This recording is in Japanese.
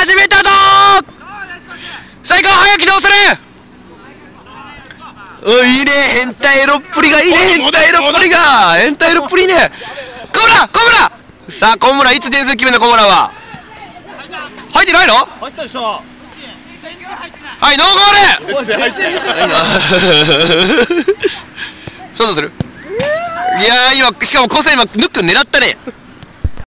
始めたぞ！最高早起動する！おいいね。変態エロっぷりがいいね。変態エロっぷりが。変態エロっぷりね。コムラコムラさあコムラいつ点数決めるのムラは？入ってないの？入ったでしょ。はいノーゴール！い そうどうする？いやー今しかもコ性今ヌック狙ったね。